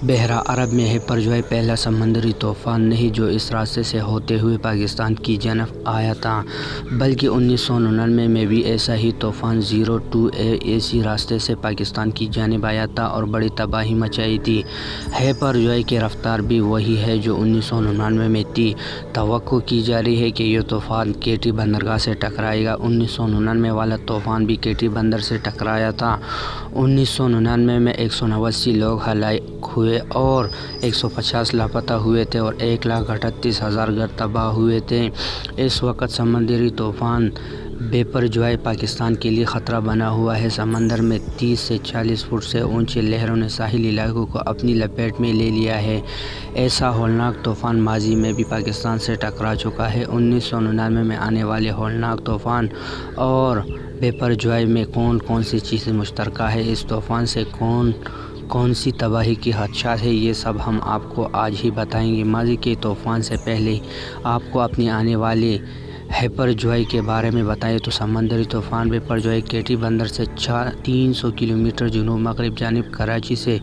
बहरा अरब में है परजवाई पहला समंदरी तूफ़ान नहीं, जो इस रास्ते से होते हुए पाकिस्तान की जानब आया था। बल्कि उन्नीस सौ निन्यानवे में भी ऐसा ही तूफ़ान ज़ीरो टू ए रास्ते से पाकिस्तान की जानब आया था और बड़ी तबाही मचाई थी। है परजवाई की रफ्तार भी वही है जो उन्नीस सौ निन्यानवे में थी। तो की जा रही है कि यह तूफ़ान के टी बंदरगाह से टकराएगा। उन्नीस सौ निन्यानवे वाला तूफ़ान भी के टी बंदर से टकराया था। उन्नीस सौ निन्यानवे में एक सौ नवासी लोग हलाक हुए और 150 लापता हुए थे और एक लाख अठतीस हज़ार घर तबाह हुए थे। इस वक्त समंदरी तूफ़ान बेपर बेपरजवाई पाकिस्तान के लिए ख़तरा बना हुआ है। समंदर में 30 से 40 फुट से ऊँचे लहरों ने साहिल इलाकों को अपनी लपेट में ले लिया है। ऐसा होलनाक तूफ़ान माजी में भी पाकिस्तान से टकरा चुका है। उन्नीस सौ निन्यानवे में आने वाले होलनाक तूफ़ान और बेपर बेपरजवाई में कौन कौन सी चीज़ें मुश्तर है? इस तूफ़ान से कौन कौन सी तबाही की हदशात है, ये सब हम आपको आज ही बताएँगे। माजी के तूफ़ान से पहले आपको अपनी आने वाले हेपर जॉय के बारे में बताएँ तो समंदरी तूफ़ान वेपर जॉय केटी बंदर से चार, तीन सौ किलोमीटर जुनूब मगरब जानब कराची से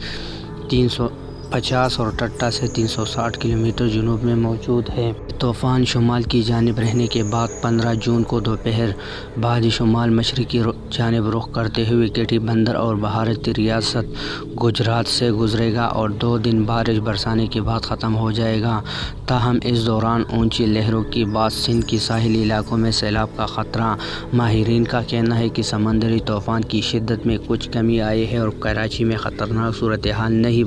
तीन सौ पचास और टट्टा से 360 किलोमीटर जनूब में मौजूद है। तूफ़ान शुमाल की जानब रहने के बाद 15 जून को दोपहर बाद शुमाल मशरकी जानब रुख करते हुए केटी बंदर और भारतीय रियासत गुजरात से गुजरेगा और दो दिन बारिश बरसाने के बाद ख़त्म हो जाएगा। ताहम इस दौरान ऊँची लहरों की बात सिंध की साहिली इलाकों में सैलाब का ख़तरा, माहरीन का कहना है कि समंदरी तूफ़ान की शिद्दत में कुछ कमी आई है और कराची में ख़तरनाक सूरत हाल नहीं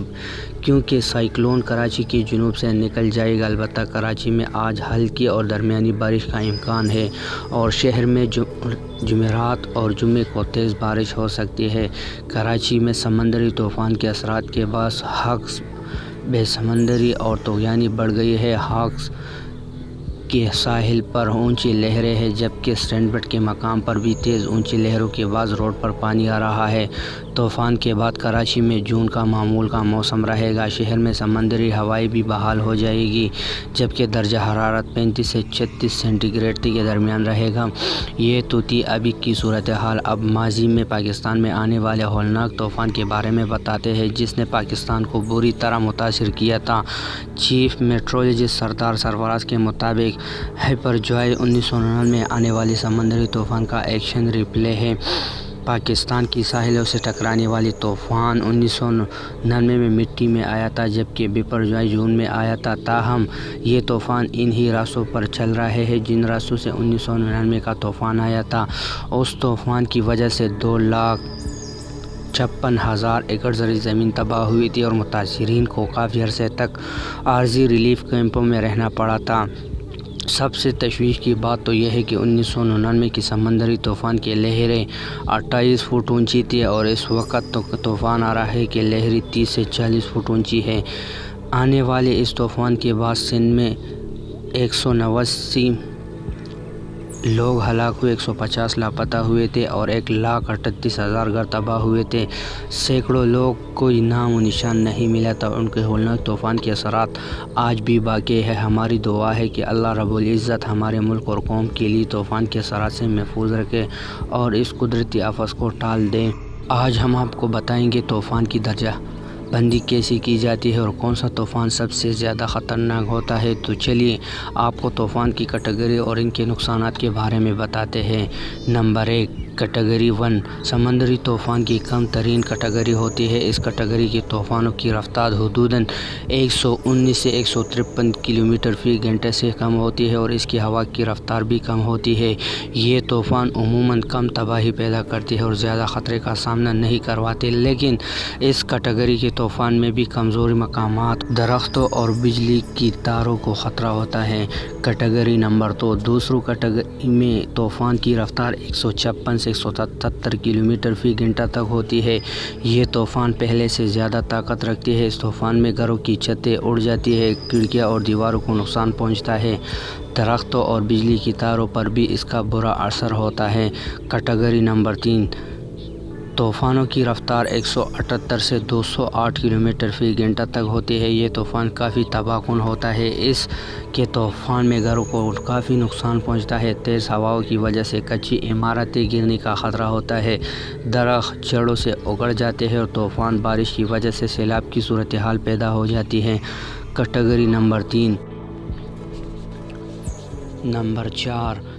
क्योंकि साइक्लोन कराची के जुनूब से निकल जाएगा अलबत् कराची में आज हल्की और दरमिया बारिश का इम्कान है और शहर में जमेरात और जुमे को तेज़ बारिश हो सकती है। कराची में समंदरी तूफ़ान के असरा के बाद हक्स बेसमंदरी और तोयानी बढ़ गई है। हक्स के साहिल पर ऊँची लहरें हैं, जबकि स्टैंडबर्ड के मकाम पर भी तेज़ ऊँची लहरों के बाद रोड पर पानी आ रहा है। तूफ़ान के बाद कराची में जून का मामूल का मौसम रहेगा। शहर में समंदरी हवाई भी बहाल हो जाएगी, जबकि दर्जा हरारत पैंतीस से छत्तीस सेंटीग्रेड के दरमियान रहेगा। ये तो थी अभी की सूरत हाल अब माजी में पाकिस्तान में आने वाले होलनाक तूफ़ान के बारे में बताते हैं, जिसने पाकिस्तान को बुरी तरह मुतासर किया था। चीफ मेट्रोलॉजिस्ट सरदार सरफराज के मुताबिक हाइपर जॉय उन्नीस सौ में आने वाले समंदरी तूफ़ान का एक्शन रिप्ले है। पाकिस्तान की साहिलों से टकराने वाली तूफ़ान उन्नीस सौ में मिट्टी में आया था, जबकि बिपर बिपरजॉय जून में आया था। ताहम, ये तूफ़ान इन्हीं रास्तों पर चल रहे हैं, जिन रास्तों से उन्नीस सौ निन्यानवे का तूफ़ान आया था। उस तूफ़ान की वजह से दो लाख छप्पन हज़ार एकड़ जरी ज़मीन तबाह हुई थी और मुतासरीन को काफ़ी अरसे तक आर्जी रिलीफ कैंपों में रहना पड़ा था। सबसे तशवीश की बात तो यह है कि उन्नीस सौ निन्यानवे की समंदरी तूफ़ान की लहरें अट्ठाईस फुट ऊँची थी और इस वक्त तो तूफ़ान आ रहा है कि लहरें तीस से चालीस फुट ऊँची है। आने वाले इस तूफ़ान के बाद सिंध में एक सौ नवासी लोग हलाक हुए 150 लापता हुए थे और एक लाख अठतीस हज़ार घर तबाह हुए थे। सैकड़ों लोग कोई नाम निशान नहीं मिला था उनके होलनाक तूफ़ान के असरात आज भी बाकी है। हमारी दुआ है कि अल्लाह रबुल्ज़त हमारे मुल्क और कौम के लिए तूफ़ान के असरात से महफूज रखे और इस कुदरती आफस को टाल दें। आज हम आपको बताएँगे तूफ़ान की दर्जा। बंदी कैसे की जाती है और कौन सा तूफ़ान सबसे ज़्यादा ख़तरनाक होता है? तो चलिए, आपको तूफ़ान की कैटेगरी और इनके नुकसान के बारे में बताते हैं। नंबर एक कैटेगरी वन, समंदरी तूफ़ान की कम तरीन कैटेगरी होती है। इस कैटेगरी के तूफ़ानों की रफ्तार हदूदन 119 से एक सौ तिरपन किलोमीटर फ़ी घंटे से कम होती है और इसकी हवा की रफ्तार भी कम होती है। ये तूफ़ान अमूमन कम तबाही पैदा करती है और ज़्यादा ख़तरे का सामना नहीं करवाते, लेकिन इस कैटेगरी के तूफ़ान में भी कमज़ोरी मकाम दरख्तों और बिजली की तारों को ख़तरा होता है। कैटेगरी नंबर दो तो दूसरों कैटेगरी में तूफ़ान की रफ्तार एक किलोमीटर फ़ी घंटा तक होती है। यह तूफ़ान पहले से ज़्यादा ताकत रखती है। इस तूफ़ान में घरों की छतें उड़ जाती है, खिड़कियाँ और दीवारों को नुकसान पहुँचता है। दरख्तों और बिजली की तारों पर भी इसका बुरा असर होता है। कैटेगरी नंबर तीन तूफ़ानों की रफ़्तार 178 से 208 किलोमीटर फ़ी घंटा तक होती है। ये तूफ़ान काफ़ी तबाहकुन होता है। इस के तूफ़ान में घरों को काफ़ी नुकसान पहुँचता है। तेज़ हवाओं की वजह से कच्ची इमारतें गिरने का ख़तरा होता है। दरख्त जड़ों से उगड़ जाते हैं और तूफ़ान बारिश की वजह से सैलाब की सूरत हाल पैदा हो जाती है। कैटेगरी नंबर तीन। नंबर चार।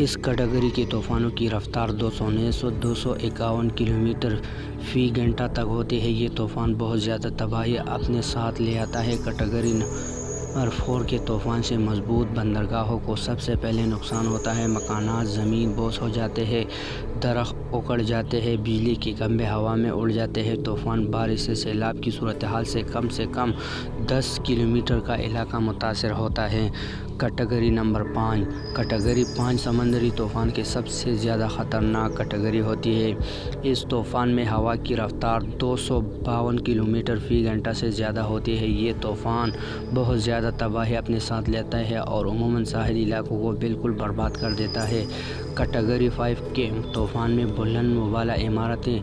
इस कैटेगरी के तूफ़ानों की रफ़्तार दो सौ उन्नीस दो सौ इक्यावन किलोमीटर फ़ी घंटा तक होती है। ये तूफ़ान बहुत ज़्यादा तबाही अपने साथ ले आता है। कैटेगरी नंबर फोर के तूफ़ान से मज़बूत बंदरगाहों को सबसे पहले नुकसान होता है। मकाना ज़मीन बोस हो जाते हैं, दरख्त उकड़ जाते हैं, बिजली के खंभे हवा में उड़ जाते हैं। तूफ़ान, बारिश से सैलाब की सूरत हाल से कम से कम 10 किलोमीटर का इलाका मुतासर होता है। कैटेगरी नंबर पाँच, कैटेगरी पाँच समंदरी तूफ़ान के सबसे ज़्यादा ख़तरनाक कैटेगरी होती है। इस तूफ़ान में हवा की रफ़्तार दो सौ बावन किलोमीटर फ़ी घंटा से ज़्यादा होती है। ये तूफ़ान बहुत ज़्यादा तबाही अपने साथ लेता है और अमूमन साहली इलाकों को बिल्कुल बर्बाद कर देता है। कैटेगरी फाइव के तूफ़ान में बुलंद वाला इमारतें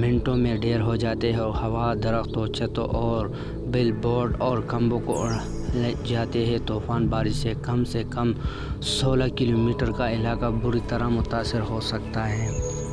मिनटों में ढेर हो जाते हैं और हवा, दरख्तों, छतों और बिल बोर्ड और खम्भों को जाते हैं। तूफ़ान बारिश से कम से कम 16 किलोमीटर का इलाका बुरी तरह मुतासर हो सकता है।